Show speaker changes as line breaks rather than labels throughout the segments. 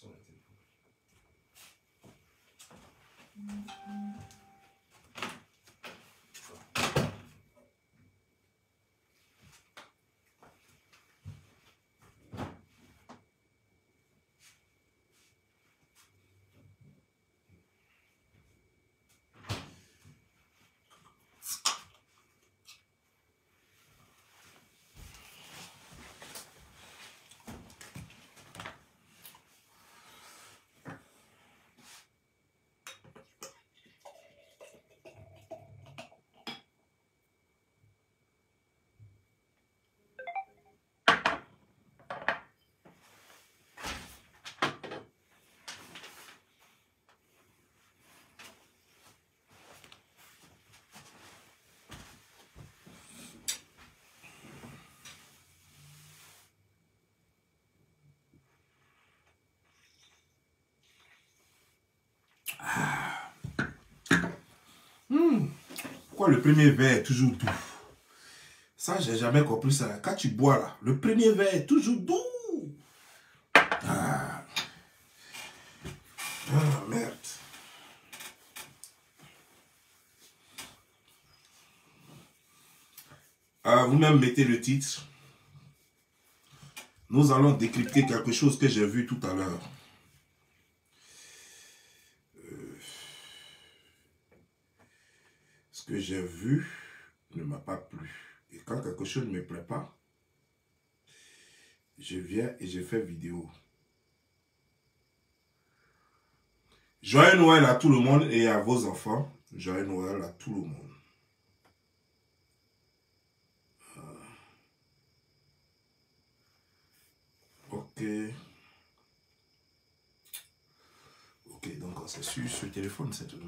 sur le téléphone. Le premier verre toujours doux? Ça, j'ai jamais compris ça. Quand tu bois là, le premier verre toujours doux. Ah, ah merde. Ah, Vous-même mettez le titre. Nous allons décrypter quelque chose que j'ai vu tout à l'heure. ce que j'ai vu ne m'a pas plu. Et quand quelque chose ne me plaît pas, je viens et je fais vidéo. Joyeux Noël à tout le monde et à vos enfants. Joyeux Noël à tout le monde. Euh. Ok. Ok, donc c'est sur ce téléphone, c'est tout.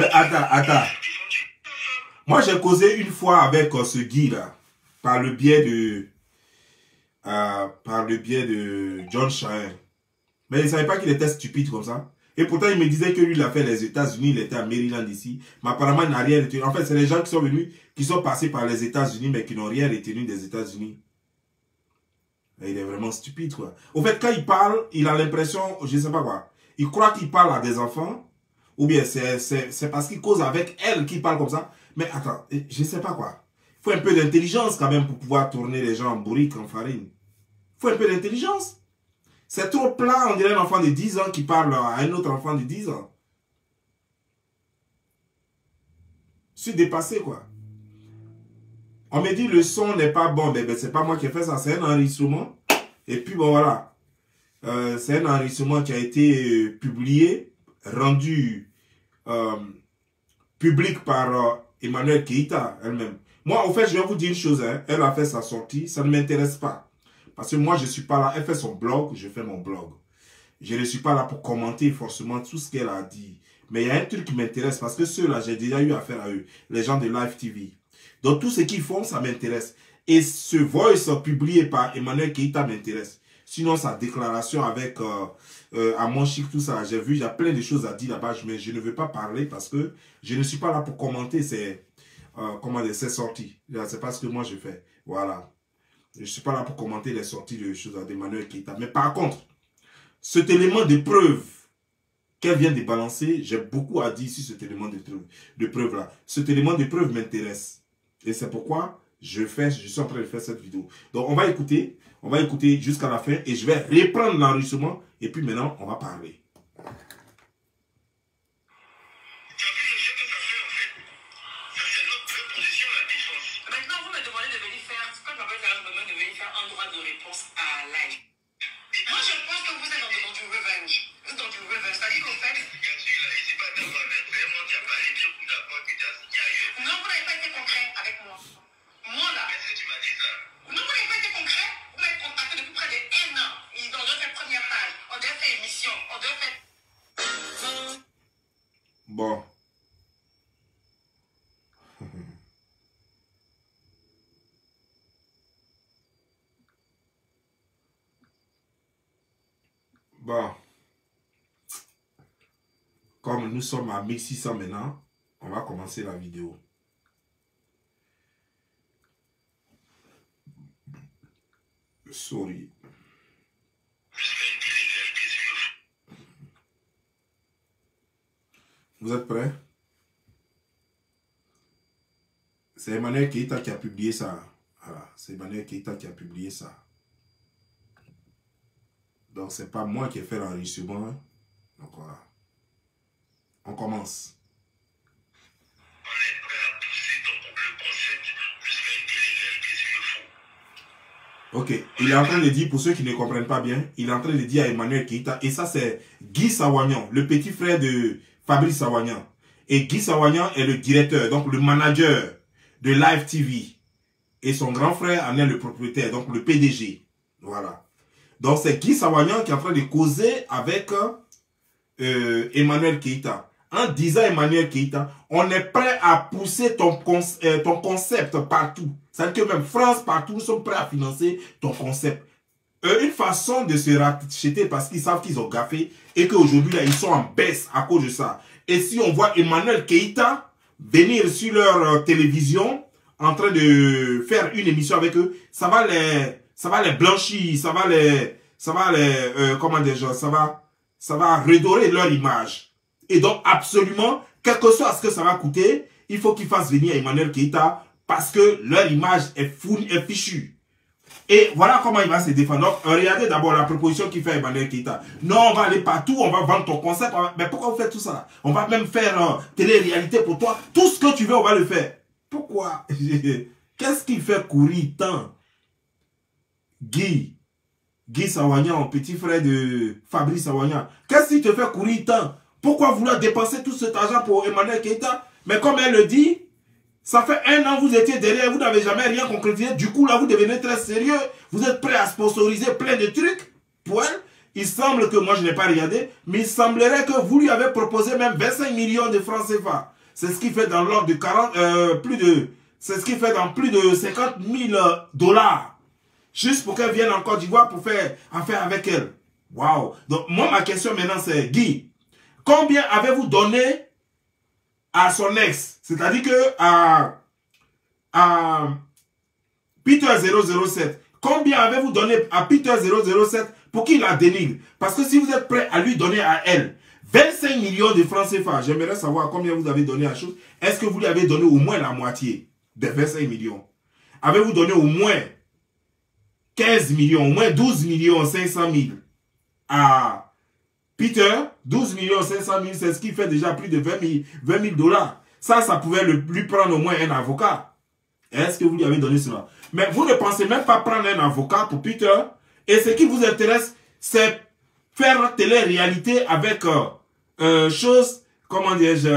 Mais
attends, attends. Moi, j'ai causé une fois avec euh, ce Guy-là, par le biais de... euh, par le biais de John Shine. Mais il ne savait pas qu'il était stupide comme ça. Et pourtant, il me disait que lui, il a fait les États-Unis, il était à Maryland ici. Mais apparemment, il n'a rien retenu. En fait, c'est les gens qui sont venus, qui sont passés par les États-Unis, mais qui n'ont rien retenu des États-Unis. Il est vraiment stupide, quoi. Au fait, quand il parle, il a l'impression, je ne sais pas quoi, il croit qu'il parle à des enfants, ou bien c'est parce qu'il cause avec elle qu'il parle comme ça. Mais attends, je ne sais pas quoi. Il faut un peu d'intelligence quand même pour pouvoir tourner les gens en bourrique, en farine. Il faut un peu d'intelligence. C'est trop plat, on dirait un enfant de 10 ans qui parle à un autre enfant de 10 ans. Je suis dépassé, quoi. On me dit le son n'est pas bon, mais ben, c'est pas moi qui ai fait ça, c'est un enregistrement. Et puis bon voilà, euh, c'est un enregistrement qui a été euh, publié, rendu euh, public par euh, Emmanuel Keita elle-même. Moi, au fait, je vais vous dire une chose, hein, elle a fait sa sortie, ça ne m'intéresse pas. Parce que moi, je ne suis pas là, elle fait son blog, je fais mon blog. Je ne suis pas là pour commenter forcément tout ce qu'elle a dit. Mais il y a un truc qui m'intéresse parce que ceux-là, j'ai déjà eu affaire à eux, les gens de Live TV. Donc tout ce qu'ils font, ça m'intéresse. Et ce voice publié par Emmanuel Keita m'intéresse. Sinon, sa déclaration avec euh, euh, à mon tout ça, j'ai vu, il y a plein de choses à dire là-bas, mais je ne veux pas parler parce que je ne suis pas là pour commenter ces, euh, comment dire, ces sorties. C'est pas ce que moi je fais. Voilà. Je ne suis pas là pour commenter les sorties de choses d'Emmanuel Keita. Mais par contre, cet élément de preuve qu'elle vient de balancer, j'ai beaucoup à dire sur cet élément de preuve, de preuve là. Cet élément de preuve m'intéresse. Et c'est pourquoi je, fais, je suis en train de faire cette vidéo. Donc on va écouter, on va écouter jusqu'à la fin et je vais reprendre l'enregistrement et puis maintenant on va parler. Comme nous sommes à 1600 maintenant, on va commencer la vidéo. Sorry. Vous êtes prêts? C'est Emmanuel Keita qui a publié ça. Voilà, c'est Emmanuel Keita qui a publié ça. Donc, c'est pas moi qui ai fait l'enregistrement. Donc, voilà. On commence. On est prêt à pousser ton, le concept jusqu'à une télé-réalité Ok, il est en train de dire, pour ceux qui ne comprennent pas bien, il est en train de dire à Emmanuel Keita, et ça c'est Guy Sawagnan, le petit frère de Fabrice Sawagnan. Et Guy Sawagnan est le directeur, donc le manager de Live TV. Et son grand frère en est le propriétaire, donc le PDG. Voilà. Donc c'est Guy Sawagnan qui est en train de causer avec euh, Emmanuel Keita. En disant Emmanuel Keita, on est prêt à pousser ton, euh, ton concept partout. C'est-à-dire que même France, partout, sommes prêts à financer ton concept. Euh, une façon de se racheter parce qu'ils savent qu'ils ont gaffé et qu'aujourd'hui, là, ils sont en baisse à cause de ça. Et si on voit Emmanuel Keita venir sur leur télévision en train de faire une émission avec eux, ça va les ça va les blanchir, ça va les, ça va les, euh, comment dire, ça va, ça va redorer leur image. Et donc, absolument, quel que soit ce que ça va coûter, il faut qu'ils fassent venir Emmanuel Keita parce que leur image est est fichue. Et voilà comment il va se défendre. Donc, regardez d'abord la proposition qu'il fait Emmanuel Keita. Non, on va aller partout, on va vendre ton concept. Mais pourquoi vous faites tout ça? On va même faire euh, télé-réalité pour toi. Tout ce que tu veux, on va le faire. Pourquoi? Qu'est-ce qui fait courir tant? Guy, Guy Sawagnan, petit frère de Fabrice Sawagnan, qu'est-ce qui te fait courir tant? Pourquoi vouloir dépenser tout cet argent pour Emmanuel Keita Mais comme elle le dit, ça fait un an vous étiez derrière, vous n'avez jamais rien concrétisé. Du coup, là, vous devenez très sérieux. Vous êtes prêt à sponsoriser plein de trucs pour elle. Il semble que, moi je n'ai pas regardé, mais il semblerait que vous lui avez proposé même 25 millions de francs CFA. C'est ce qui fait dans l'ordre de 40, euh, plus de, c'est ce qui fait dans plus de 50 000 dollars. Juste pour qu'elle vienne en Côte d'Ivoire pour faire affaire avec elle. Waouh. Donc, moi, ma question maintenant, c'est Guy, combien avez-vous donné à son ex? C'est-à-dire que à, Peter 007, combien avez-vous donné à Peter 007 pour qu'il la dénigre? Parce que si vous êtes prêt à lui donner à elle 25 millions de francs CFA, j'aimerais savoir combien vous avez donné à chose. Est-ce que vous lui avez donné au moins la moitié des 25 millions? Avez-vous donné au moins 15 millions, au moins 12 millions 500 000 à Peter, 12 millions 500 000, c'est ce qui fait déjà plus de 20 000, dollars. Ça, ça pouvait lui prendre au moins un avocat. Est-ce que vous lui avez donné cela? Mais vous ne pensez même pas prendre un avocat pour Peter. Et ce qui vous intéresse, c'est faire télé-réalité avec euh, euh chose, comment dire-je,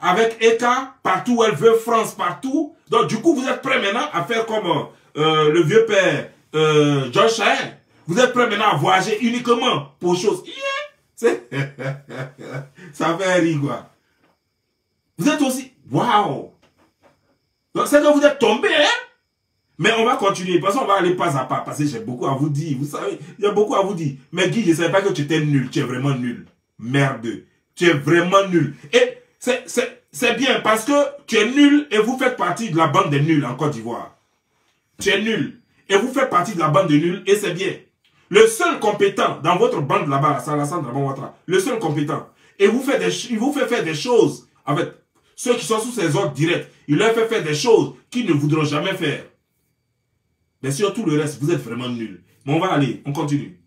avec Eka, partout où elle veut, France, partout. Donc, du coup, vous êtes prêt maintenant à faire comme euh, le vieux père euh, George vous êtes prêt maintenant à voyager uniquement pour choses. Ça fait rire, quoi. Vous êtes aussi... Waouh Donc, c'est que vous êtes tombé, hein Mais on va continuer, parce qu'on va aller pas à pas, parce que j'ai beaucoup à vous dire. Vous savez, il y a beaucoup à vous dire. Mais Guy, je ne savais pas que tu étais nul. Tu es vraiment nul. Merde. Tu es vraiment nul. Et c'est bien, parce que tu es nul et vous faites partie de la bande des nuls en Côte d'Ivoire. Tu es nul. Et vous faites partie de la bande des nuls et c'est bien. Le seul compétent dans votre bande là-bas, le seul compétent, et vous il vous fait faire des choses avec ceux qui sont sous ses ordres directs. Il leur fait faire des choses qu'ils ne voudront jamais faire. Mais sur tout le reste, vous êtes vraiment nuls. Mais on va aller, on continue.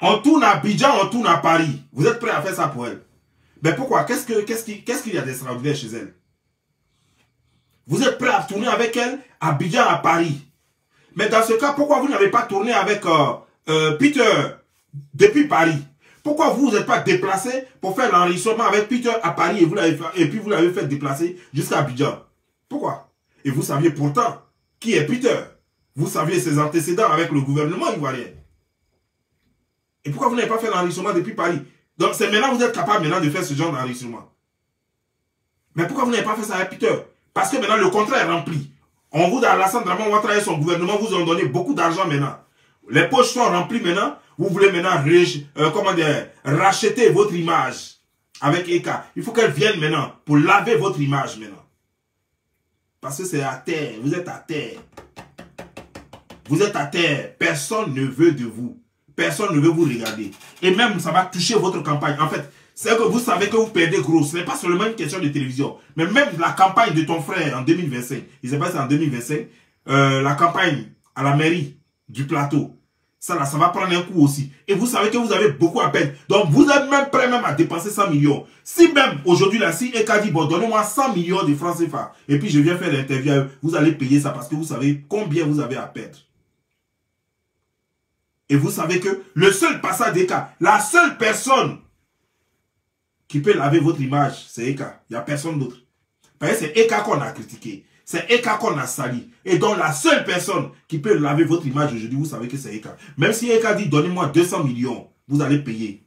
On tourne à Abidjan, on tourne à Paris. Vous êtes prêts à faire ça pour elle? Mais pourquoi? Qu'est-ce qu'il y a d'extraordinaire chez elle? Vous êtes prêts à tourner avec elle? À Abidjan, à Paris. Mais dans ce cas, pourquoi vous n'avez pas tourné avec euh, euh, Peter depuis Paris? Pourquoi vous n'êtes pas déplacé pour faire l'enregistrement avec Peter à Paris et, vous et puis vous l'avez fait déplacer jusqu'à Abidjan? Pourquoi? Et vous saviez pourtant qui est Peter. Vous saviez ses antécédents avec le gouvernement ivoirien. Et pourquoi vous n'avez pas fait l'enregistrement depuis Paris? Donc c'est maintenant que vous êtes capable maintenant de faire ce genre d'enregistrement. Mais pourquoi vous n'avez pas fait ça avec Peter? Parce que maintenant le contrat est rempli. On vous, Alassane Draman Ouattara et son gouvernement vous ont donné beaucoup d'argent maintenant. Les poches sont remplies maintenant. Vous voulez maintenant euh, comment dire, racheter votre image avec Eka. Il faut qu'elle vienne maintenant pour laver votre image maintenant. Parce que c'est à terre. Vous êtes à terre. Vous êtes à terre. Personne ne veut de vous. Personne ne veut vous regarder. Et même, ça va toucher votre campagne. En fait, c'est que vous savez que vous perdez gros. Ce n'est pas seulement une question de télévision. Mais même la campagne de ton frère en 2025, il s'est passé en 2025, euh, la campagne à la mairie du plateau, ça là, ça va prendre un coup aussi. Et vous savez que vous avez beaucoup à peine. Donc vous êtes même prêt même à dépenser 100 millions. Si même aujourd'hui là, si Eka dit, bon, donnez-moi 100 millions de francs CFA, et puis je viens faire l'interview, vous allez payer ça parce que vous savez combien vous avez à perdre. Et vous savez que le seul passage d'Eka, la seule personne qui peut laver votre image, c'est Eka. Il n'y a personne d'autre. Parce que c'est Eka qu'on a critiqué. C'est Eka qu'on a sali. Et donc la seule personne qui peut laver votre image aujourd'hui, vous savez que c'est Eka. Même si Eka dit donnez-moi 200 millions, vous allez payer.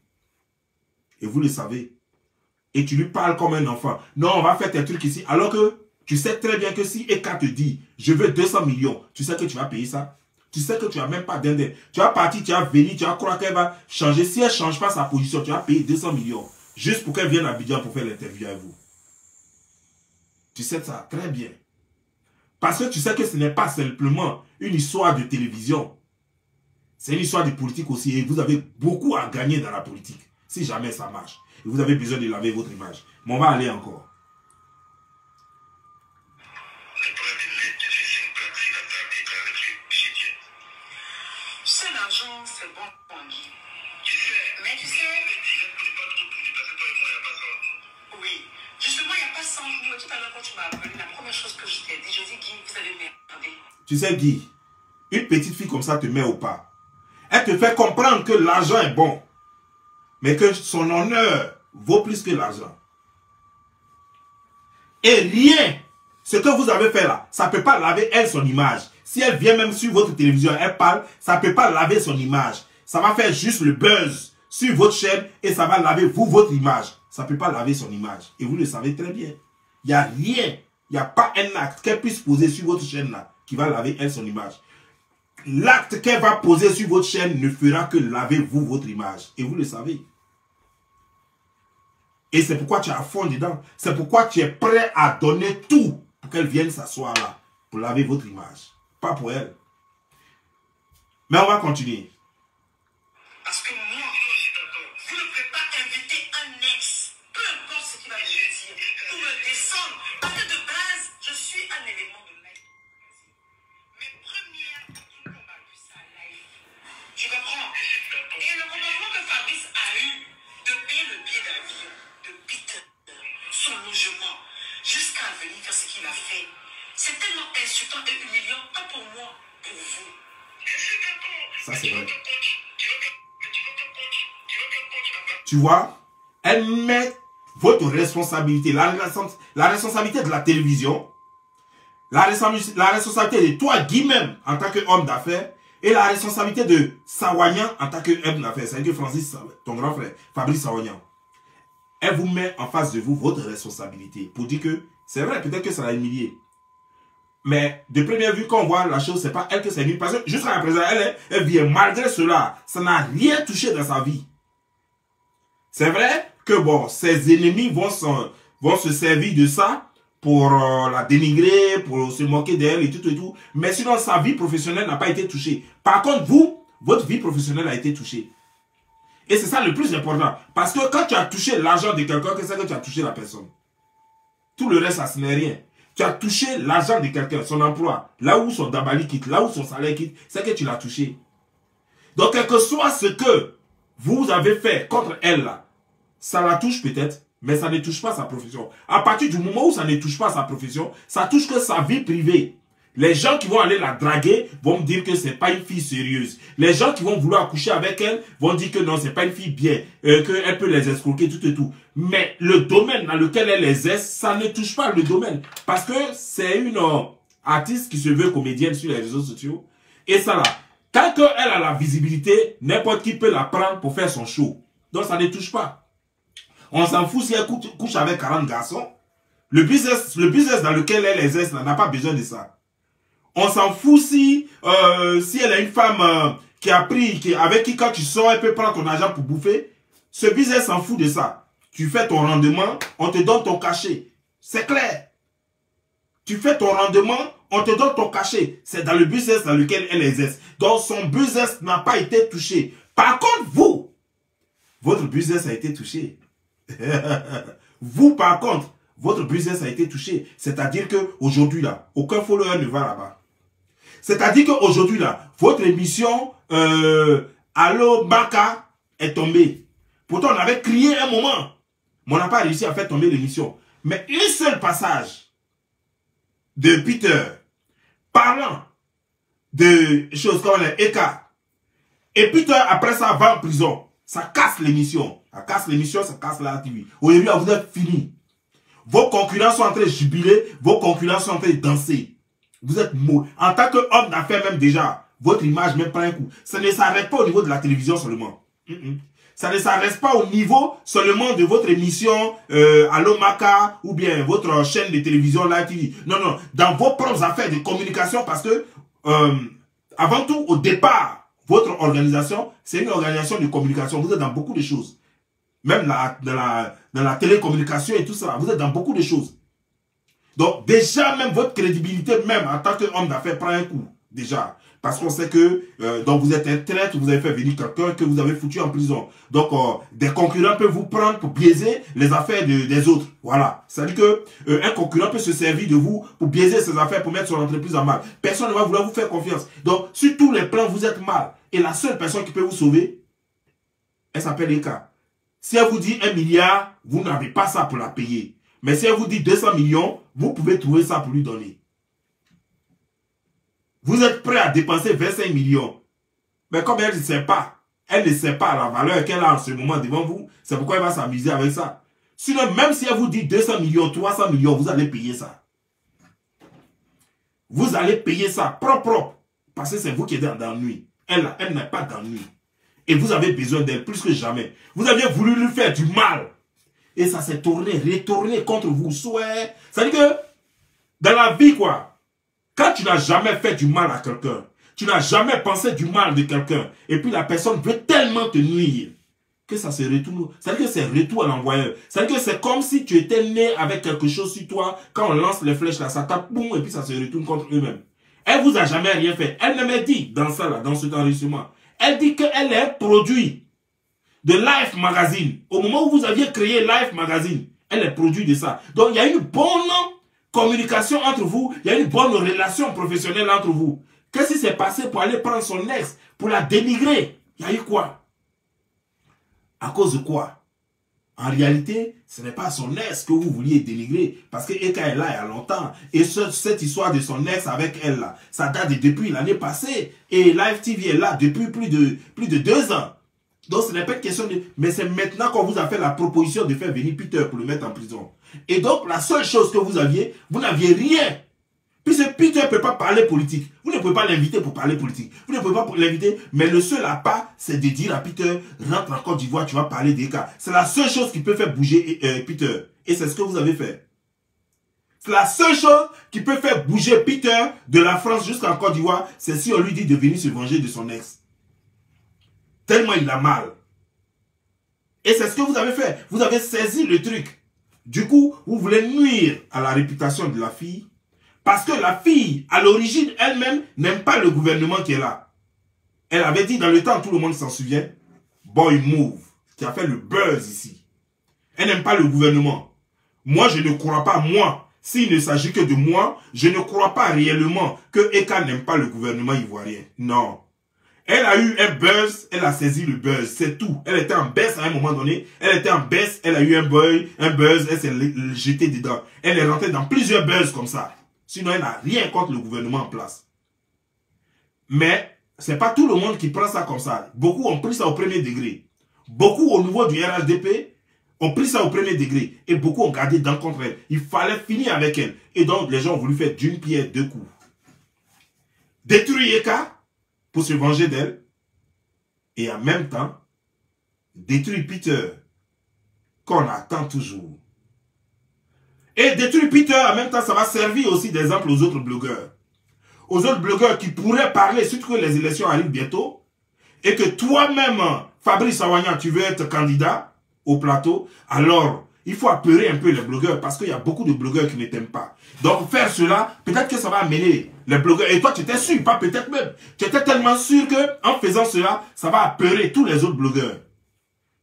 Et vous le savez. Et tu lui parles comme un enfant. Non, on va faire tes trucs ici. Alors que tu sais très bien que si Eka te dit je veux 200 millions, tu sais que tu vas payer ça. Tu sais que tu n'as même pas d'indemnité. Tu vas partir, tu vas venir, tu vas croire qu'elle va changer. Si elle ne change pas sa position, tu vas payer 200 millions. Juste pour qu'elle vienne à Abidjan pour faire l'interview avec vous. Tu sais ça très bien. Parce que tu sais que ce n'est pas simplement une histoire de télévision. C'est une histoire de politique aussi. Et vous avez beaucoup à gagner dans la politique. Si jamais ça marche. Et vous avez besoin de laver votre image. Mais on va aller encore. Tu sais, Guy, une petite fille comme ça te met au pas. Elle te fait comprendre que l'argent est bon. Mais que son honneur vaut plus que l'argent. Et rien, ce que vous avez fait là, ça ne peut pas laver elle son image. Si elle vient même sur votre télévision, elle parle, ça ne peut pas laver son image. Ça va faire juste le buzz sur votre chaîne et ça va laver vous votre image. Ça ne peut pas laver son image. Et vous le savez très bien. Il n'y a rien, il n'y a pas un acte qu'elle puisse poser sur votre chaîne là qui va laver elle son image. L'acte qu'elle va poser sur votre chaîne ne fera que laver vous votre image. Et vous le savez. Et c'est pourquoi tu es à fond dedans. C'est pourquoi tu es prêt à donner tout pour qu'elle vienne s'asseoir là. Pour laver votre image. Pas pour elle. Mais on va continuer. Elle met votre responsabilité, la, responsabilité de la télévision, la, responsabilité de toi, Guy même, en tant qu'homme d'affaires, et la responsabilité de Sawagnan en tant qu'homme d'affaires. C'est-à-dire que Francis, ton grand frère, Fabrice Sawagnan. elle vous met en face de vous votre responsabilité pour dire que c'est vrai, peut-être que ça l'a humilié. Mais de première vue, quand on voit la chose, c'est pas elle que c'est humilié. Parce que jusqu'à présent, elle, elle vient malgré cela. Ça n'a rien touché dans sa vie. C'est vrai que bon, ses ennemis vont, vont se servir de ça pour euh, la dénigrer, pour se moquer d'elle et tout et tout. Mais sinon, sa vie professionnelle n'a pas été touchée. Par contre, vous, votre vie professionnelle a été touchée. Et c'est ça le plus important. Parce que quand tu as touché l'argent de quelqu'un, qu'est-ce que tu as touché la personne? Tout le reste, ça ce n'est rien. Tu as touché l'argent de quelqu'un, son emploi, là où son dabali quitte, là où son salaire quitte, c'est que tu l'as touché. Donc, quel que soit ce que vous avez fait contre elle, là, ça la touche peut-être, mais ça ne touche pas sa profession. À partir du moment où ça ne touche pas sa profession, ça touche que sa vie privée. Les gens qui vont aller la draguer vont me dire que c'est pas une fille sérieuse. Les gens qui vont vouloir coucher avec elle vont dire que non, c'est pas une fille bien, euh, qu'elle peut les escroquer, tout et tout. Mais le domaine dans lequel elle exerce, ça ne touche pas le domaine. Parce que c'est une euh, artiste qui se veut comédienne sur les réseaux sociaux. Et ça là, tant qu'elle a la visibilité, n'importe qui peut la prendre pour faire son show. Donc ça ne touche pas. On s'en fout si elle couche avec 40 garçons. Le business, le business dans lequel elle exerce n'a pas besoin de ça. On s'en fout si, euh, elle est une femme euh, qui a pris, qui, avec qui quand tu sors, elle peut prendre ton argent pour bouffer. Ce business s'en fout de ça. Tu fais ton rendement, on te donne ton cachet. C'est clair. Tu fais ton rendement, on te donne ton cachet. C'est dans le business dans lequel elle exerce. Donc son business n'a pas été touché. Par contre, vous, votre business a été touché. vous, par contre, votre business a été touché. C'est-à-dire qu'aujourd'hui, là, aucun follower ne va là-bas. C'est-à-dire qu'aujourd'hui, là, votre émission euh, Allo Baka est tombée. Pourtant, on avait crié un moment. Mais on n'a pas réussi à faire tomber l'émission. Mais un seul passage de Peter parlant de choses comme les Eka. Et Peter, après ça, va en prison. Ça casse l'émission. Ça casse l'émission, ça casse la TV. Aujourd'hui, vous êtes fini. Vos concurrents sont en train de jubiler, vos concurrents sont en train de danser. Vous êtes mou. En tant qu'homme d'affaires même déjà, votre image même prend un coup. Ça ne s'arrête pas au niveau de la télévision seulement. Ça ne s'arrête pas au niveau seulement de votre émission euh, Allo Maca ou bien votre chaîne de télévision Live TV. Non, non, dans vos propres affaires de communication parce que euh, avant tout, au départ, votre organisation, c'est une organisation de communication. Vous êtes dans beaucoup de choses. Même dans, la, dans la télécommunication et tout ça. Vous êtes dans beaucoup de choses. Donc déjà, même votre crédibilité, même en tant qu'homme d'affaires, prend un coup. Déjà. Parce qu'on sait que euh, vous êtes un traître, vous avez fait venir quelqu'un que vous avez foutu en prison. Donc euh, des concurrents peuvent vous prendre pour biaiser les affaires des autres. Voilà. C'est-à-dire que euh, un concurrent peut se servir de vous pour biaiser ses affaires, pour mettre son entreprise en mal. Personne ne va vouloir vous faire confiance. Donc sur tous les plans, vous êtes mal. Et la seule personne qui peut vous sauver, elle s'appelle Eka. Si elle vous dit un milliard, vous n'avez pas ça pour la payer. Mais si elle vous dit 200 millions, vous pouvez trouver ça pour lui donner. Vous êtes prêt à dépenser 25 millions. Mais comme elle ne sait pas, elle ne sait pas la valeur qu'elle a en ce moment devant vous, c'est pourquoi elle va s'amuser avec ça. Sinon, même si elle vous dit 200 millions, 300 millions, vous allez payer ça. Vous allez payer ça propre, propre. Parce que c'est vous qui êtes dans l'ennui. Elle, elle n'a pas d'ennui. Et vous avez besoin d'elle plus que jamais. Vous aviez voulu lui faire du mal. Et ça s'est tourné, retourné contre vous. Soit, ça veut dire que dans la vie, quoi, quand tu n'as jamais fait du mal à quelqu'un, tu n'as jamais pensé du mal de quelqu'un, et puis la personne veut tellement te nuire, que ça se retourne. C'est-à-dire que c'est retour à l'envoyeur. C'est-à-dire que c'est comme si tu étais né avec quelque chose sur toi, quand on lance les flèches là, ça tape, boum, et puis ça se retourne contre eux-mêmes. Elle vous a jamais rien fait. Elle ne m'a dit, dans ça là, dans cet enregistrement, elle dit qu'elle est produit de Life Magazine. Au moment où vous aviez créé Life Magazine, elle est produit de ça. Donc il y a une bonne communication entre vous, il y a une bonne relation professionnelle entre vous. Qu'est-ce qui s'est passé pour aller prendre son ex, pour la dénigrer? Il y a eu quoi? À cause de quoi? En réalité, ce n'est pas son ex que vous vouliez dénigrer, parce que Eka est là il y a longtemps. Et cette histoire de son ex avec elle, là, ça date depuis l'année passée. Et Live TV est là depuis plus de, plus de deux ans. Donc ce n'est pas une question de... Mais c'est maintenant qu'on vous a fait la proposition de faire venir Peter pour le mettre en prison. Et donc la seule chose que vous aviez, vous n'aviez rien. Puisque Peter ne peut pas parler politique. Vous ne pouvez pas l'inviter pour parler politique. Vous ne pouvez pas l'inviter, mais le seul pas, c'est de dire à Peter, rentre en Côte d'Ivoire, tu vas parler des cas. C'est la seule chose qui peut faire bouger euh, Peter. Et c'est ce que vous avez fait. C'est la seule chose qui peut faire bouger Peter de la France jusqu'en Côte d'Ivoire, c'est si on lui dit de venir se venger de son ex. Tellement il a mal. Et c'est ce que vous avez fait. Vous avez saisi le truc. Du coup, vous voulez nuire à la réputation de la fille parce que la fille, à l'origine, elle-même, n'aime pas le gouvernement qui est là. Elle avait dit dans le temps, tout le monde s'en souvient, Boy Move, qui a fait le buzz ici. Elle n'aime pas le gouvernement. Moi, je ne crois pas, moi, s'il ne s'agit que de moi, je ne crois pas réellement que Eka n'aime pas le gouvernement ivoirien. Non. Elle a eu un buzz, elle a saisi le buzz, c'est tout. Elle était en baisse à un moment donné, elle était en baisse, elle a eu un boy, un buzz, elle s'est jetée dedans. Elle est rentrée dans plusieurs buzz comme ça. Sinon, elle n'a rien contre le gouvernement en place. Mais, ce n'est pas tout le monde qui prend ça comme ça. Beaucoup ont pris ça au premier degré. Beaucoup au niveau du RHDP ont pris ça au premier degré. Et beaucoup ont gardé dans contre elle. Il fallait finir avec elle. Et donc, les gens ont voulu faire d'une pierre deux coups. Détruire Eka pour se venger d'elle. Et en même temps, détruire Peter qu'on attend toujours. Et détruire Peter, en même temps, ça va servir aussi d'exemple aux autres blogueurs. Aux autres blogueurs qui pourraient parler, surtout que les élections arrivent bientôt, et que toi-même, Fabrice Awanya, tu veux être candidat au plateau, alors il faut apeurer un peu les blogueurs parce qu'il y a beaucoup de blogueurs qui ne t'aiment pas. Donc faire cela, peut-être que ça va amener les blogueurs. Et toi, tu étais sûr, pas peut-être même. Tu étais tellement sûr que en faisant cela, ça va apeurer tous les autres blogueurs.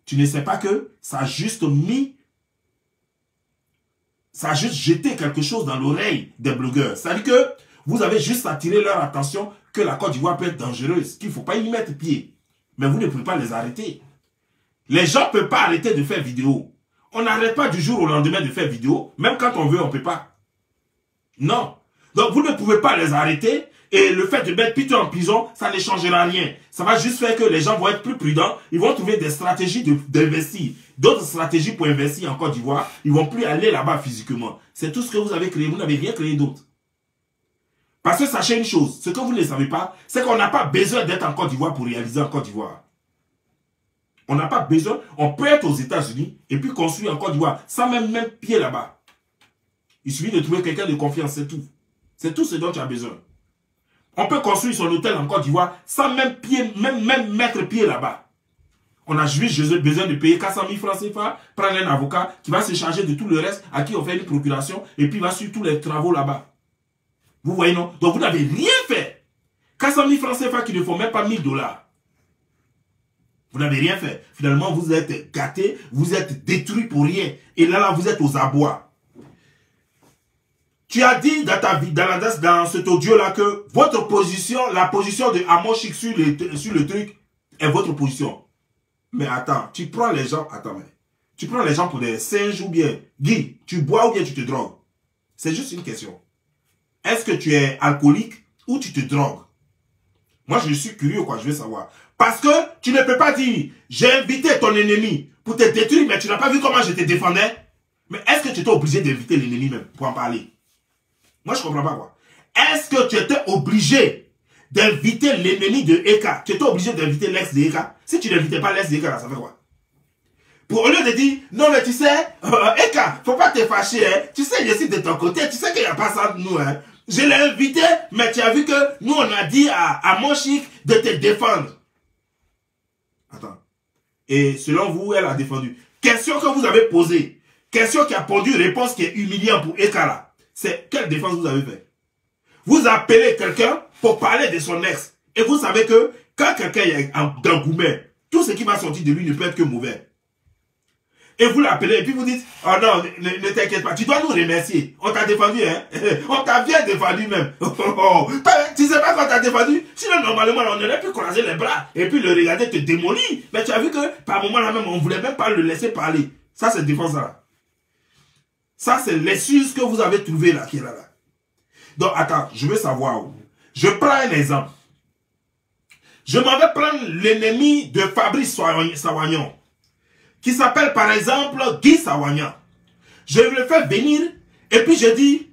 Tu ne sais pas que ça a juste mis ça a juste jeté quelque chose dans l'oreille des blogueurs. C'est-à-dire que vous avez juste attiré leur attention que la Côte d'Ivoire peut être dangereuse, qu'il ne faut pas y mettre pied. Mais vous ne pouvez pas les arrêter. Les gens ne peuvent pas arrêter de faire vidéo. On n'arrête pas du jour au lendemain de faire vidéo. Même quand on veut, on ne peut pas. Non. Donc vous ne pouvez pas les arrêter et le fait de mettre Peter en prison, ça ne changera rien. Ça va juste faire que les gens vont être plus prudents. Ils vont trouver des stratégies d'investir. D'autres stratégies pour investir en Côte d'Ivoire. Ils vont plus aller là-bas physiquement. C'est tout ce que vous avez créé. Vous n'avez rien créé d'autre. Parce que sachez une chose, ce que vous ne savez pas, c'est qu'on n'a pas besoin d'être en Côte d'Ivoire pour réaliser en Côte d'Ivoire. On n'a pas besoin, on peut être aux États-Unis et puis construire en Côte d'Ivoire sans même pied là-bas. Il suffit de trouver quelqu'un de confiance, c'est tout. C'est tout ce dont tu as besoin. On peut construire son hôtel en Côte d'Ivoire sans même, pied, même, même mettre pied là-bas. On a juste besoin de payer 400 000 francs CFA, prendre un avocat qui va se charger de tout le reste, à qui on fait une procuration, et puis va suivre tous les travaux là-bas. Vous voyez, non? Donc vous n'avez rien fait. 400 000 francs CFA qui ne font même pas 1000 dollars. Vous n'avez rien fait. Finalement, vous êtes gâté, vous êtes détruit pour rien. Et là, là, vous êtes aux abois. Tu as dit dans ta vie, dans, dans cet audio-là que votre position, la position de Amoshik sur le, sur le truc, est votre position. Mais attends, tu prends les gens, attends, mais, tu prends les gens pour des singes ou bien, Guy, tu bois ou bien tu te drogues? C'est juste une question. Est-ce que tu es alcoolique ou tu te drogues? Moi, je suis curieux, quoi, je veux savoir. Parce que tu ne peux pas dire, j'ai invité ton ennemi pour te détruire, mais tu n'as pas vu comment je te défendais. Mais est-ce que tu étais obligé d'inviter l'ennemi même pour en parler? Moi, je comprends pas quoi. Est-ce que tu étais obligé d'inviter l'ennemi de Eka? Tu étais obligé d'inviter l'ex de Eka? Si tu n'invitais pas l'ex de Eka, ça fait quoi? Pour au lieu de dire, non mais tu sais, euh, Eka, faut pas te fâcher, hein. tu sais, je suis de ton côté, tu sais qu'il n'y a pas ça de nous. Hein. Je l'ai invité, mais tu as vu que nous, on a dit à, à mon chic de te défendre. Attends. Et selon vous, elle a défendu. Question que vous avez posée. Question qui a pondu réponse qui est humiliante pour Eka là c'est quelle défense vous avez fait Vous appelez quelqu'un pour parler de son ex. Et vous savez que quand quelqu'un est dans Goumet, tout ce qui va sortir de lui ne peut être que mauvais. Et vous l'appelez et puis vous dites, oh non, ne, t'inquiète pas, tu dois nous remercier. On t'a défendu, hein? On t'a bien défendu même. Oh, oh, oh. Tu sais pas quand t'a défendu? Sinon, normalement, on aurait pu croiser les bras et puis le regarder te démolir. Mais tu as vu que par moment là même, on voulait même pas le laisser parler. Ça, c'est défense là. Ça, c'est l'excuse que vous avez trouvé là, qui là, là. Donc, attends, je veux savoir où. Je prends un exemple. Je m'en vais prendre l'ennemi de Fabrice Sawagnon, qui s'appelle par exemple Guy Sawagnon. Je le fais venir, et puis je dis,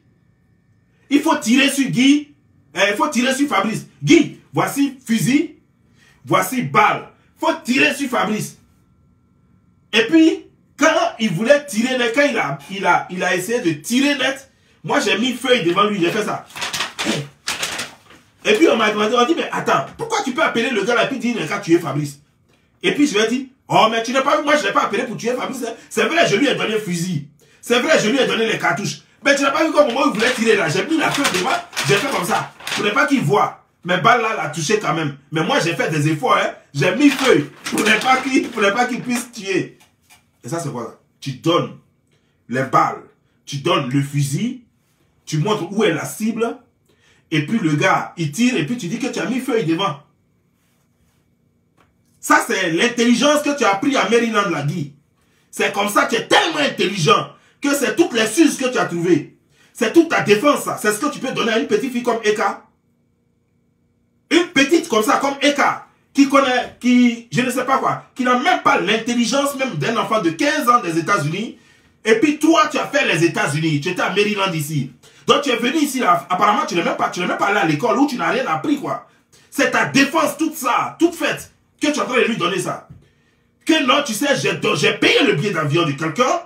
Il faut tirer sur Guy. Eh, il faut tirer sur Fabrice. Guy, voici fusil. Voici balle. Il faut tirer sur Fabrice. Et puis, quand il voulait tirer net, quand il a, il a, il a essayé de tirer net, moi j'ai mis feuille devant lui, j'ai fait ça. Et puis on m'a demandé, on dit, mais attends, pourquoi tu peux appeler le gars là puis dire, tu tuer Fabrice? Et puis je lui ai dit, oh mais tu n'as pas vu, moi je ne l'ai pas appelé pour tuer Fabrice. Hein. C'est vrai, je lui ai donné le fusil. C'est vrai, je lui ai donné les cartouches. Mais tu n'as pas vu qu'au moment où il voulait tirer là, j'ai mis la feuille devant, j'ai fait comme ça. Pour ne pas qu'il voit. Mais balle là l'a touché quand même. Mais moi j'ai fait des efforts, hein. J'ai mis feuille pour ne pas qu'il puisse tuer. Et ça, c'est quoi Tu donnes les balles, tu donnes le fusil, tu montres où est la cible, et puis le gars, il tire, et puis tu dis que tu as mis feuille devant. Ça, c'est l'intelligence que tu as appris à Maryland Lagui. C'est comme ça, tu es tellement intelligent que c'est toutes les suces que tu as trouvées. C'est toute ta défense, ça. C'est ce que tu peux donner à une petite fille comme Eka. Une petite comme ça, comme Eka qui connaît, qui, je ne sais pas quoi, qui n'a même pas l'intelligence même d'un enfant de 15 ans des États-Unis. Et puis toi, tu as fait les États-Unis, tu étais à Maryland ici. Donc tu es venu ici, là, apparemment tu n'es même pas, tu n'es même pas allé à l'école où tu n'as rien appris, quoi. C'est ta défense, toute ça, toute faite, que tu es en train de lui donner ça. Que non, tu sais, j'ai payé le billet d'avion de quelqu'un,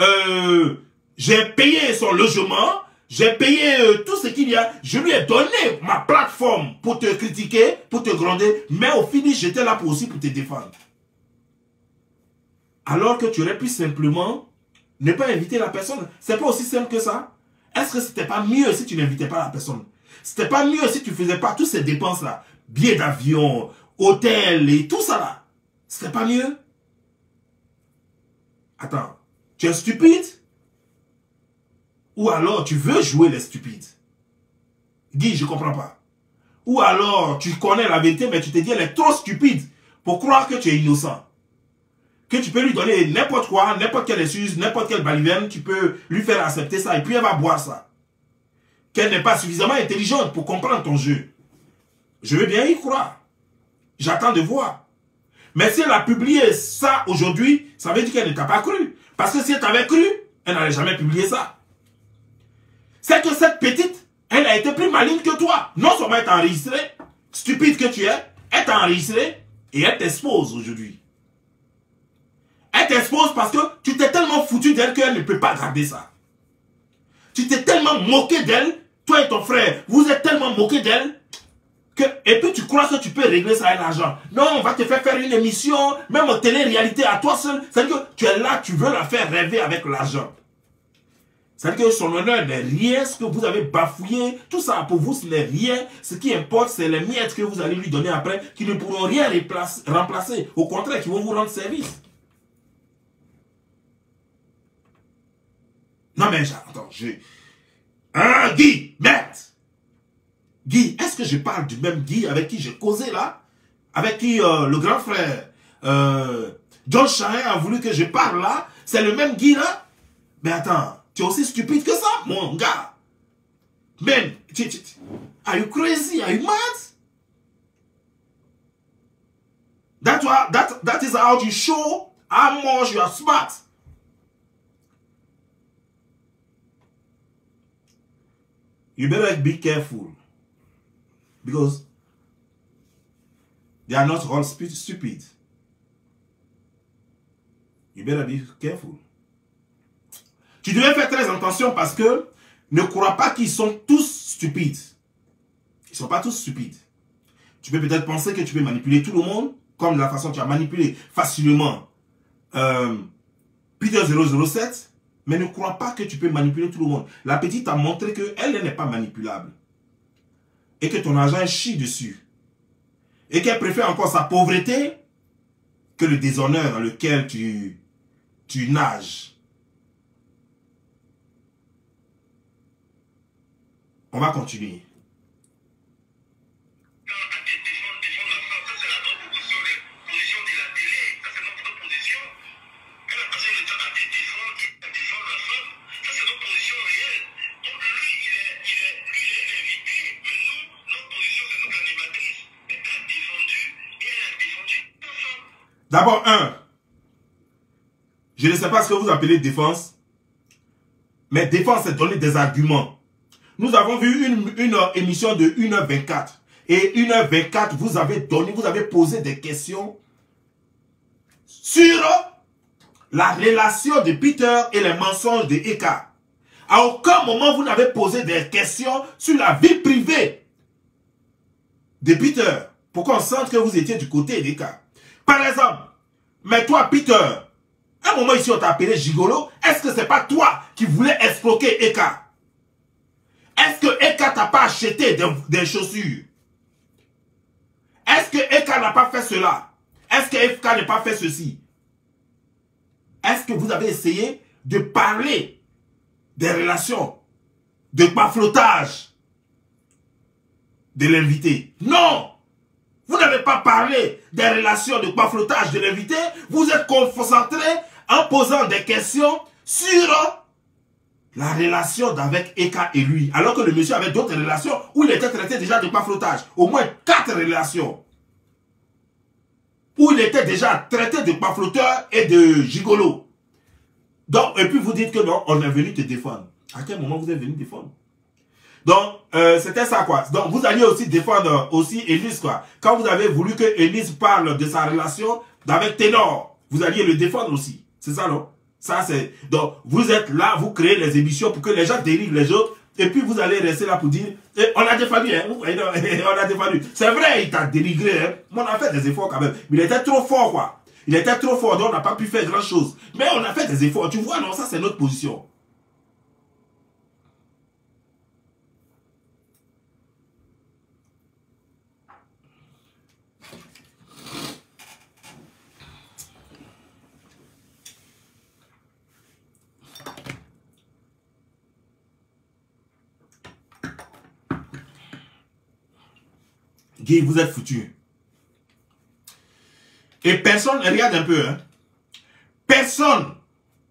euh, j'ai payé son logement, j'ai payé euh, tout ce qu'il y a. Je lui ai donné ma plateforme pour te critiquer, pour te gronder. Mais au finish, j'étais là aussi pour te défendre. Alors que tu aurais pu simplement ne pas inviter la personne. C'est pas aussi simple que ça. Est-ce que c'était pas mieux si tu n'invitais pas la personne? C'était pas mieux si tu faisais pas toutes ces dépenses-là? Billets d'avion, hôtel et tout ça là. C'était pas mieux? Attends, tu es stupide? Ou alors tu veux jouer les stupides. Guy, je comprends pas. Ou alors tu connais la vérité, mais tu te dis elle est trop stupide pour croire que tu es innocent. Que tu peux lui donner n'importe quoi, n'importe quelle excuse, n'importe quelle baliverne, tu peux lui faire accepter ça et puis elle va boire ça. Qu'elle n'est pas suffisamment intelligente pour comprendre ton jeu. Je veux bien y croire. J'attends de voir. Mais si elle a publié ça aujourd'hui, ça veut dire qu'elle ne t'a pas cru. Parce que si elle t'avait cru, elle n'allait jamais publier ça c'est que cette petite, elle a été plus maligne que toi. Non seulement elle t'a enregistré, stupide que tu es, elle t'a enregistré et elle t'expose aujourd'hui. Elle t'expose parce que tu t'es tellement foutu d'elle qu'elle ne peut pas garder ça. Tu t'es tellement moqué d'elle, toi et ton frère, vous êtes tellement moqué d'elle, que, et puis tu crois que tu peux régler ça avec l'argent. Non, on va te faire faire une émission, même en télé-réalité à toi seul. C'est-à-dire que tu es là, tu veux la faire rêver avec l'argent. C'est-à-dire que son honneur n'est rien, ce que vous avez bafouillé, tout ça pour vous ce n'est rien. Ce qui importe, c'est les miettes que vous allez lui donner après, qui ne pourront rien remplacer. Au contraire, qui vont vous rendre service. Non mais attends, je... Hein, Guy, merde Guy, est-ce que je parle du même Guy avec qui j'ai causé là? Avec qui euh, le grand frère euh, John Chahin a voulu que je parle là? C'est le même Guy là? Mais attends, tu es aussi stupide que ça, mon gars. Man, are you crazy? Are you mad? That's why, that, that is how you show how much you are smart. You better be careful. Because they are not all stupid. You better be careful. Tu devais faire très attention parce que ne crois pas qu'ils sont tous stupides. Ils ne sont pas tous stupides. Tu peux peut-être penser que tu peux manipuler tout le monde, comme de la façon dont tu as manipulé facilement euh, Peter 007, mais ne crois pas que tu peux manipuler tout le monde. La petite a montré qu'elle n'est pas manipulable. Et que ton argent chie dessus. Et qu'elle préfère encore sa pauvreté que le déshonneur dans lequel tu nages. On va continuer. D'abord, un, je ne sais pas ce que vous appelez défense, mais défense, c'est donner des arguments. Nous avons vu une, émission de 1h24. Et 1h24, vous avez donné, vous avez posé des questions sur la relation de Peter et les mensonges de Eka. À aucun moment, vous n'avez posé des questions sur la vie privée de Peter. Pour qu'on sente que vous étiez du côté d'Eka. Par exemple, mais toi, Peter, un moment ici, on t'a appelé Gigolo. Est-ce que c'est pas toi qui voulais escroquer Eka? Est-ce que Eka t'a pas acheté des, chaussures? Est-ce que Eka n'a pas fait cela? Est-ce que Eka n'a pas fait ceci? Est-ce que vous avez essayé de parler des relations de flottage de l'invité? Non! Vous n'avez pas parlé des relations de flottage de l'invité. Vous êtes concentré en posant des questions sur la relation d'avec Eka et lui. Alors que le monsieur avait d'autres relations où il était traité déjà de flottage. Au moins quatre relations. Où il était déjà traité de flotteur et de gigolo. Donc, et puis vous dites que non, on est venu te défendre. À quel moment vous êtes venu défendre? Donc, euh, c'était ça, quoi. Donc, vous alliez aussi défendre aussi Elise, quoi. Quand vous avez voulu que Elise parle de sa relation avec Ténor, vous alliez le défendre aussi. C'est ça, non? Ça, c'est... Donc, vous êtes là, vous créez les émissions pour que les gens dérivent les autres. Et puis, vous allez rester là pour dire, on a défendu, hein. on a défendu. C'est vrai, il t'a dénigré, hein. Mais on a fait des efforts quand même. Mais il était trop fort, quoi. Il était trop fort, donc on n'a pas pu faire grand chose. Mais on a fait des efforts. Tu vois, non, ça, c'est notre position. Vous êtes foutu. Et personne, regarde un peu, hein. personne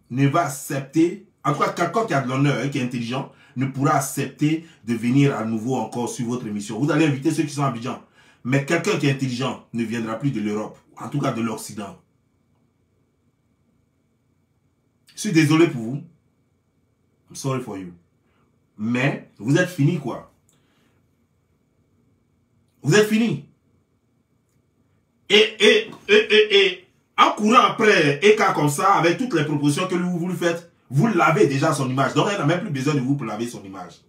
ne va accepter, en tout cas quelqu'un qui a de l'honneur, hein, qui est intelligent, ne pourra accepter de venir à nouveau encore sur votre émission. Vous allez inviter ceux qui sont Abidjan. Mais quelqu'un qui est intelligent ne viendra plus de l'Europe, en tout cas de l'Occident. Je suis désolé pour vous. I'm sorry for you. Mais vous êtes fini quoi. Vous êtes fini. Et, et, et, et, en courant après Eka comme ça, avec toutes les propositions que vous, vous lui faites, vous lavez déjà son image. Donc, elle n'a même plus besoin de vous pour laver son image.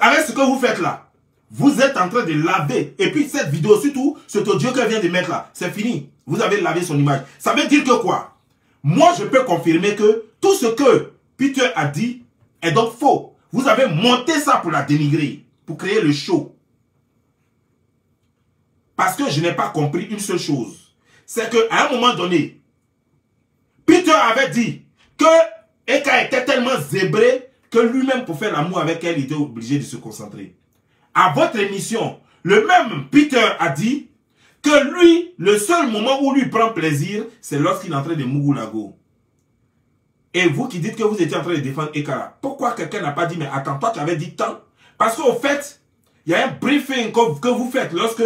Avec ce que vous faites là, vous êtes en train de laver. Et puis cette vidéo, surtout, cet audio qu'elle vient de mettre là, c'est fini. Vous avez lavé son image. Ça veut dire que quoi? Moi, je peux confirmer que tout ce que Peter a dit est donc faux. Vous avez monté ça pour la dénigrer, pour créer le show. Parce que je n'ai pas compris une seule chose. C'est qu'à un moment donné, Peter avait dit que Eka était tellement zébré que lui-même pour faire l'amour avec elle, il était obligé de se concentrer. À votre émission, le même Peter a dit que lui, le seul moment où lui prend plaisir, c'est lorsqu'il est en train de Mougulago. Et vous qui dites que vous étiez en train de défendre Eka, pourquoi quelqu'un n'a pas dit, mais attends, toi tu avais dit tant? Parce qu'au fait, il y a un briefing que vous faites lorsque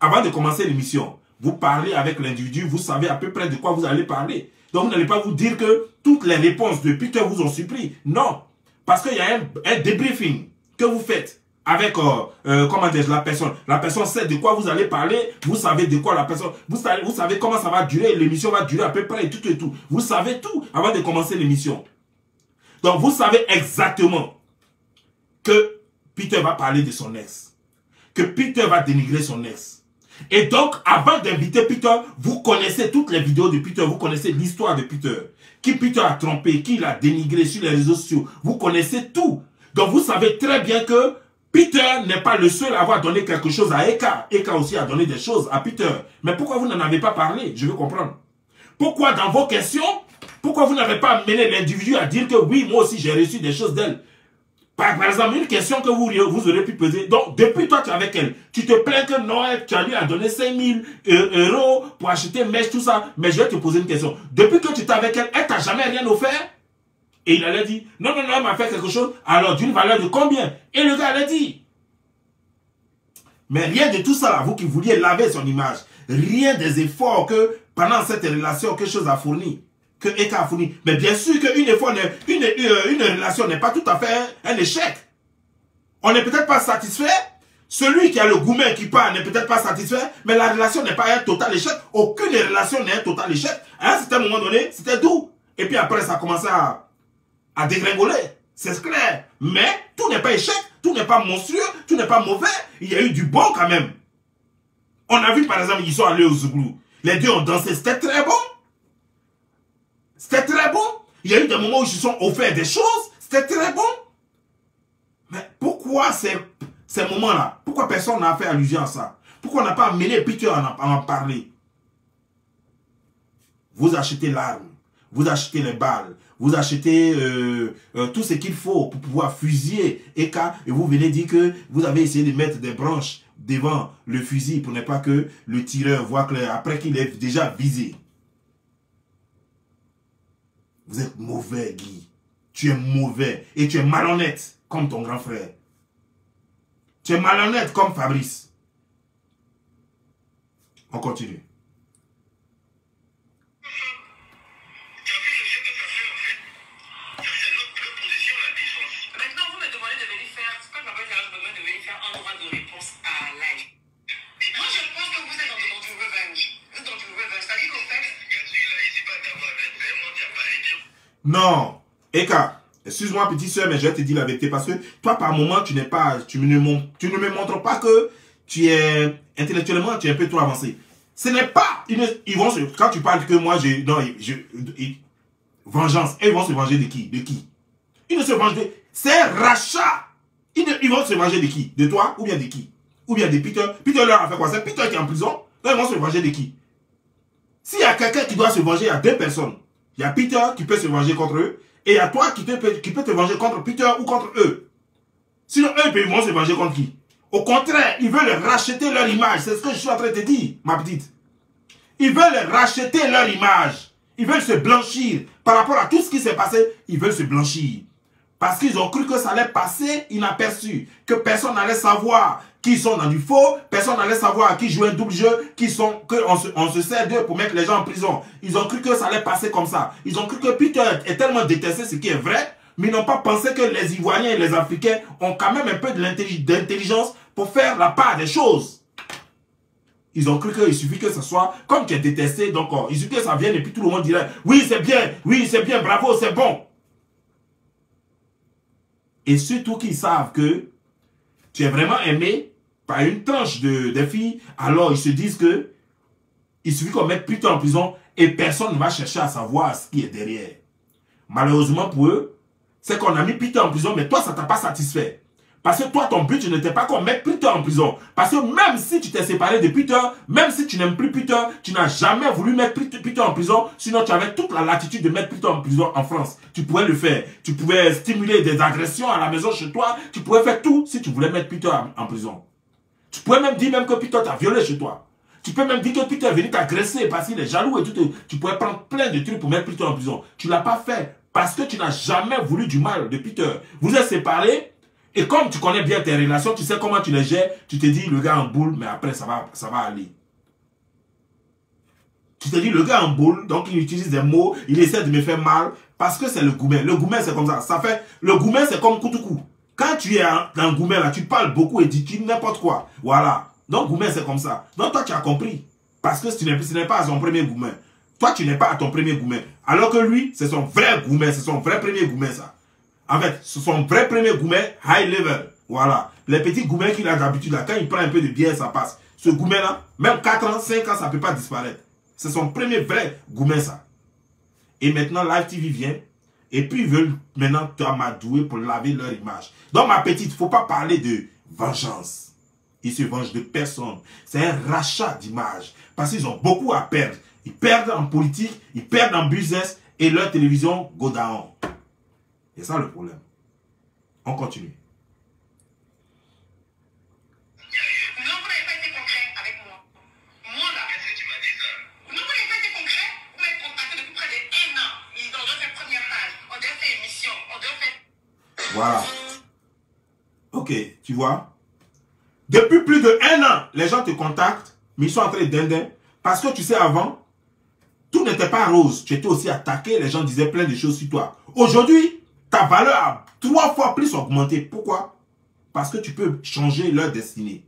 avant de commencer l'émission, vous parlez avec l'individu, vous savez à peu près de quoi vous allez parler. Donc vous n'allez pas vous dire que toutes les réponses de Peter vous ont surpris. Non. Parce qu'il y a un, débriefing que vous faites avec, euh, euh, comment dire, la personne. La personne sait de quoi vous allez parler, vous savez de quoi la personne, vous savez, vous savez comment ça va durer, l'émission va durer à peu près tout et tout. Vous savez tout avant de commencer l'émission. Donc vous savez exactement que Peter va parler de son ex. Que Peter va dénigrer son ex et donc, avant d'inviter Peter, vous connaissez toutes les vidéos de Peter, vous connaissez l'histoire de Peter. Qui Peter a trompé, qui l'a dénigré sur les réseaux sociaux. Vous connaissez tout. Donc, vous savez très bien que Peter n'est pas le seul à avoir donné quelque chose à Eka. Eka aussi a donné des choses à Peter. Mais pourquoi vous n'en avez pas parlé? Je veux comprendre. Pourquoi dans vos questions, pourquoi vous n'avez pas amené l'individu à dire que oui, moi aussi j'ai reçu des choses d'elle? Par, exemple, une question que vous, vous aurez pu poser. Donc, depuis toi, tu es avec elle. Tu te plains que Noël, tu as lui a donné 5000 euh, euros pour acheter mèche, tout ça. Mais je vais te poser une question. Depuis que tu es avec elle, elle t'a jamais rien offert? Et il allait dire, non, non, non, elle m'a fait quelque chose. Alors, d'une valeur de combien? Et le gars allait dire. Mais rien de tout ça, là, vous qui vouliez laver son image. Rien des efforts que, pendant cette relation, quelque chose a fourni que Eka a fourni. Mais bien sûr qu'une une, une, une relation n'est pas tout à fait un échec. On n'est peut-être pas satisfait. Celui qui a le gourmet qui part n'est peut-être pas satisfait, mais la relation n'est pas un total échec. Aucune relation n'est un total échec. À un certain moment donné, c'était doux. Et puis après, ça a commencé à, à dégringoler. C'est clair. Mais tout n'est pas échec, tout n'est pas monstrueux, tout n'est pas mauvais. Il y a eu du bon quand même. On a vu par exemple, ils sont allés au Zouglou. Les deux ont dansé, c'était très bon. C'était très bon. Il y a eu des moments où ils se sont offerts des choses, c'était très bon. Mais pourquoi ces, ces moments-là? Pourquoi personne n'a fait allusion à ça? Pourquoi on n'a pas amené Peter à en, parler? Vous achetez l'arme, vous achetez les balles, vous achetez euh, euh, tout ce qu'il faut pour pouvoir fusiller Eka. Et vous venez dire que vous avez essayé de mettre des branches devant le fusil pour ne pas que le tireur voit clair après qu'il est déjà visé. Vous êtes mauvais, Guy. Tu es mauvais et tu es malhonnête comme ton grand frère. Tu es malhonnête comme Fabrice. On continue. Non. Eka, excuse-moi petite soeur, mais je vais te dire la vérité parce que toi par moment tu n'es pas, tu ne, tu ne me montres pas que tu es intellectuellement, tu es un peu trop avancé. Ce n'est pas, ils, vont se, quand tu parles que moi j'ai, non, je, vengeance, et ils vont se venger de qui, de qui? Ils ne se vengent de, c'est rachat. Ils, ils, vont se venger de qui? De toi ou bien de qui? Ou bien de Peter? Peter leur a fait quoi? C'est Peter qui est en prison. Donc ils vont se venger de qui? S'il y a quelqu'un qui doit se venger, il y a deux personnes. Il y a Peter qui peut se venger contre eux. Et il y a toi qui, qui peut te venger contre Peter ou contre eux. Sinon, eux, ils vont se venger contre qui? Au contraire, ils veulent racheter leur image. C'est ce que je suis en train de te dire, ma petite. Ils veulent racheter leur image. Ils veulent se blanchir. Par rapport à tout ce qui s'est passé, ils veulent se blanchir. Parce qu'ils ont cru que ça allait passer inaperçu. Que personne n'allait savoir qui sont dans du faux, personne n'allait savoir qui jouait un double jeu, qui sont, qu'on se, se sert d'eux pour mettre les gens en prison. Ils ont cru que ça allait passer comme ça. Ils ont cru que Peter est tellement détesté, ce qui est vrai, mais ils n'ont pas pensé que les Ivoiriens et les Africains ont quand même un peu d'intelligence pour faire la part des choses. Ils ont cru qu'il suffit que ce soit comme tu es détesté, donc oh, il suffit que ça vienne et puis tout le monde dirait oui c'est bien, oui c'est bien, bravo, c'est bon. Et surtout qu'ils savent que tu es vraiment aimé par une tranche de, filles, alors ils se disent que il suffit qu'on mette Peter en prison et personne ne va chercher à savoir ce qui est derrière. Malheureusement pour eux, c'est qu'on a mis Peter en prison, mais toi, ça t'a pas satisfait. Parce que toi, ton but n'était pas qu'on mette Peter en prison. Parce que même si tu t'es séparé de Peter, même si tu n'aimes plus Peter, tu n'as jamais voulu mettre Peter en prison. Sinon, tu avais toute la latitude de mettre Peter en prison en France. Tu pouvais le faire. Tu pouvais stimuler des agressions à la maison chez toi. Tu pouvais faire tout si tu voulais mettre Peter en, prison. Tu pouvais même dire même que Peter t'a violé chez toi. Tu peux même dire que Peter est venu t'agresser parce qu'il est jaloux et tout. Tu pouvais prendre plein de trucs pour mettre Peter en prison. Tu ne l'as pas fait parce que tu n'as jamais voulu du mal de Peter. Vous êtes séparés et comme tu connais bien tes relations, tu sais comment tu les gères, tu te dis le gars en boule, mais après ça va, ça va aller. Tu te dis le gars en boule, donc il utilise des mots, il essaie de me faire mal, parce que c'est le gourmet. Le gourmet c'est comme ça. Ça fait, le gourmet c'est comme Koutoukou. Quand tu es dans gourmet là, tu parles beaucoup et tu dis n'importe quoi. Voilà. Donc gourmet c'est comme ça. Donc toi tu as compris. Parce que ce n'est pas son premier gourmet. Toi tu n'es pas à ton premier gourmet. Alors que lui, c'est son vrai gourmet, c'est son vrai premier gourmet ça. En fait, ce sont vrais premiers gourmets high level. Voilà. Les petits gourmets qu'il a d'habitude, là, quand il prend un peu de bière, ça passe. Ce gourmet-là, même 4 ans, 5 ans, ça ne peut pas disparaître. C'est son premier vrai gourmet, ça. Et maintenant, Live TV vient. Et puis, ils veulent maintenant t'amadouer pour laver leur image. Donc, ma petite, faut pas parler de vengeance. Ils se vengent de personne. C'est un rachat d'image. Parce qu'ils ont beaucoup à perdre. Ils perdent en politique, ils perdent en business et leur télévision go down. C'est ça le problème. On continue.
Non, vous n'avez pas été concret avec moi. Moi, là. Qu'est-ce que tu m'as dit ça? Non, vous n'avez pas été concret. Vous m'avez contacté depuis près d'un an. Ils ont fait première page. On doit faire émission. On doit faire.
Voilà. Ok, tu vois. Depuis plus de un an, les gens te contactent, mais ils sont en train d'aider. Parce que tu sais, avant, tout n'était pas rose. Tu étais aussi attaqué, les gens disaient plein de choses sur toi. Aujourd'hui, ta valeur a trois fois plus augmenté. Pourquoi? Parce que tu peux changer leur destinée.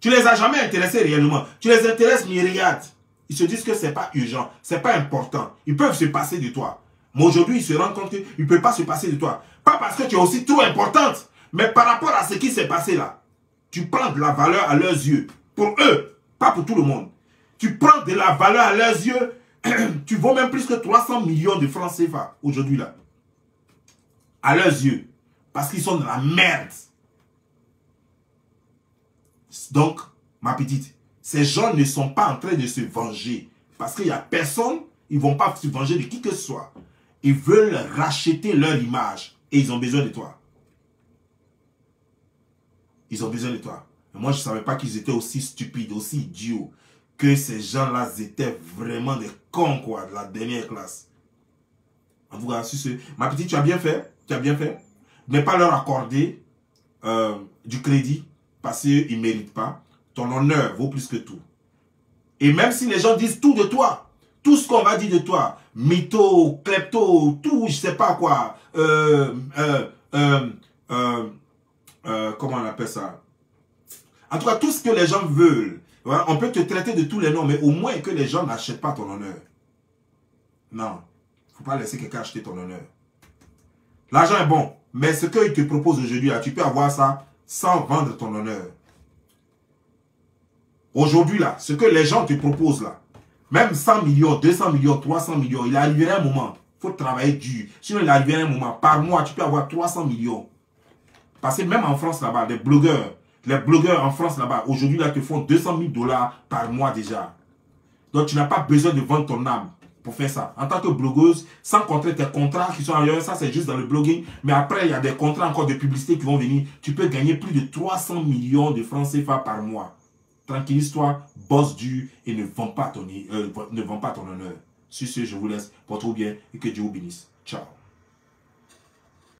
Tu les as jamais intéressés réellement. Tu les intéresses, mais. Ils se disent que c'est pas urgent, c'est pas important. Ils peuvent se passer de toi. Mais aujourd'hui, ils se rendent compte qu'ils ne peuvent pas se passer de toi. Pas parce que tu es aussi trop importante, mais par rapport à ce qui s'est passé là. Tu prends de la valeur à leurs yeux. Pour eux, pas pour tout le monde. Tu prends de la valeur à leurs yeux. tu vaux même plus que 300 millions de francs CFA aujourd'hui là. À leurs yeux. Parce qu'ils sont dans la merde. Donc, ma petite, ces gens ne sont pas en train de se venger. Parce qu'il n'y a personne, ils ne vont pas se venger de qui que ce soit. Ils veulent racheter leur image. Et ils ont besoin de toi. Ils ont besoin de toi. moi, je ne savais pas qu'ils étaient aussi stupides, aussi idiots. Que ces gens-là étaient vraiment des cons, quoi, de la dernière classe. En tout cas, ma petite, tu as bien fait. Tu as bien fait. Ne pas leur accorder euh, du crédit parce qu'ils ne méritent pas. Ton honneur vaut plus que tout. Et même si les gens disent tout de toi, tout ce qu'on va dire de toi, mytho, klepto, tout, je sais pas quoi, euh, euh, comment on appelle ça? En tout cas, tout ce que les gens veulent, on peut te traiter de tous les noms, mais au moins que les gens n'achètent pas ton honneur. Non, faut pas laisser quelqu'un acheter ton honneur. L'argent est bon, mais ce qu'il te propose aujourd'hui, tu peux avoir ça sans vendre ton honneur. Aujourd'hui, là, ce que les gens te proposent, là, même 100 millions, 200 millions, 300 millions, il arriverait un moment, il faut travailler dur. Sinon, il arriverait un moment, par mois, tu peux avoir 300 millions. Parce que même en France, là-bas, les blogueurs, les blogueurs en France, là-bas, aujourd'hui, là, te font 200 000 dollars par mois déjà. Donc, tu n'as pas besoin de vendre ton âme pour faire ça. En tant que blogueuse, sans compter tes contrats qui sont ailleurs, ça c'est juste dans le blogging. Mais après, il y a des contrats encore de publicité qui vont venir. Tu peux gagner plus de 300 millions de francs CFA par mois. Tranquillise-toi, bosse dur et ne vends pas ton, euh, ne vends pas ton honneur. Sur ce, je vous laisse. Portez-vous bien et que Dieu vous bénisse. Ciao.